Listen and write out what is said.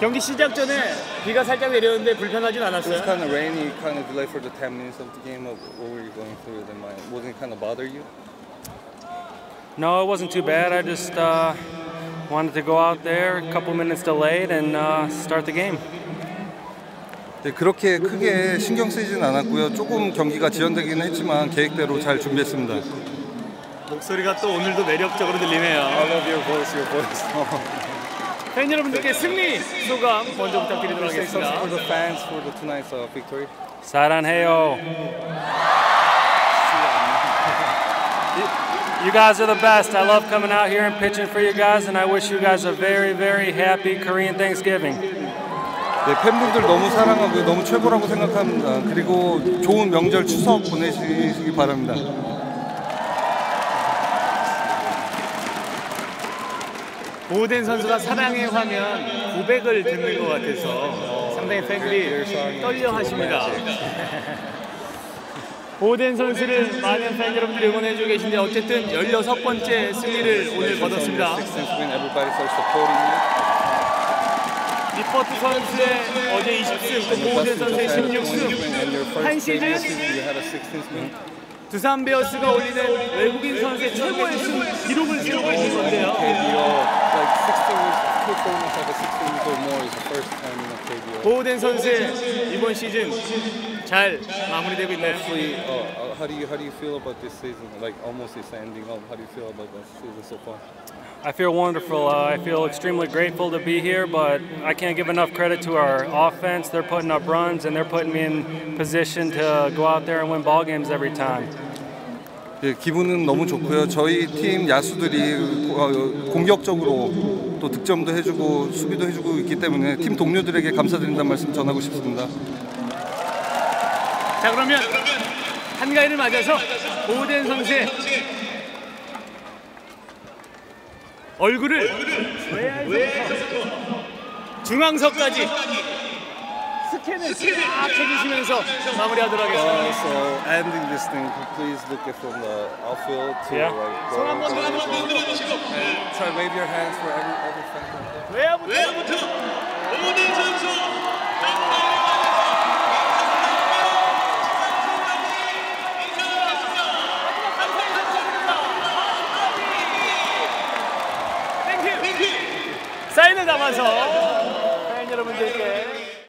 경기 시작 전에 비가 살짝 내렸는데 불편하진 It was 않았어요? kind of rainy, kind of delayed for the 10 minutes of the game. What were you going through? Then my, wasn't it kind of bother you? No, it wasn't too bad. I just uh, wanted to go out there, a couple minutes delayed, and uh, start the game. 네, 그렇게 크게 신경 쓰진 않았고요. 조금 경기가 지연되긴 했지만 계획대로 잘 준비했습니다. 목소리가 또 오늘도 매력적으로 들리네요. love your voice, your voice. 팬 여러분들께 승리 소감 먼저 부탁드리도록 하겠습니다. for the fans for the tonight's uh, victory. 사랑해요. You guys are the best. I love coming out here and pitching for you guys, and I wish you guys a very, very happy Korean Thanksgiving. 네, 팬분들 너무 사랑하고 너무 최고라고 생각합니다. 그리고 좋은 명절 추석 보내시기 바랍니다. 보호된 선수가 사랑의 화면 고백을 듣는 것 같아서 상당히 팬들이 떨려 하십니다. 보호된 선수를 많은 팬 여러분들이 응원해주고 계신데 어쨌든 16번째 승리를 오늘 거뒀습니다. 16th win, everybody starts supporting you. 리포트 선수의 어제 20승, 또 보호된 선수의 16승, 한 시즌 you had a 16th win. 두산 베어스가 올리는 외국인 선수의 최고의 승 기록을 세우고 있는 건데요. KBO, like 16 wins, two tournaments have a 16 wins or more is the first time in a KBO. 보호된 선수의 이번 시즌 잘 마무리되고 있나요? Hopefully, uh, uh, how do you how do you feel about this season? Like almost it's ending up. How do you feel about the season so far? I feel wonderful. Uh, I feel extremely grateful to be here, but I can't give enough credit to our offense. They're putting up runs and they're putting me in position to go out there and win ball games every time. 예, 기분은 너무 좋고요. 저희 팀 야수들이 어, 공격적으로 또 득점도 해주고 수비도 해주고 있기 때문에 팀 동료들에게 감사드린다는 말씀 전하고 싶습니다. 자 그러면 한가위를 맞아서 보호된 선수의 얼굴을 중앙석까지 스캔을 싹 해주시면서 마무리하도록 하겠습니다. Uh, so ending this thing, please look it from the outfield to Yeah. like 손 한번 go, 들어주시고 and try wave your hands for every every fan. 외야부터 땡큐 사인을 담아서